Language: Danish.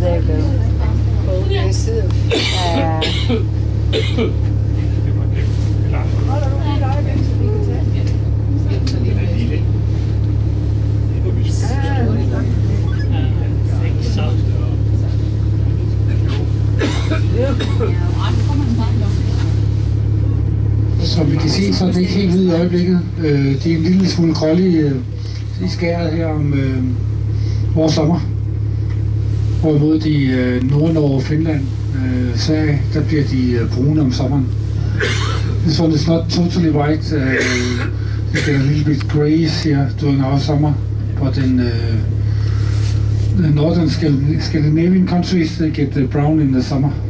There you go. Ja, ja. Som vi kan se, så er det ikke helt ude i øjeblikket. Øh, det er en lille smule kold i, øh, skæret her om øh, vores sommer. Hvorimod de øh, Nordnorge, og Finland, øh, Sverige, der bliver de øh, brune om sommeren. This one is not totally white. Uh, you get a little bit grayish here during our summer, but in uh, the northern Scandinavian countries they get uh, brown in the summer.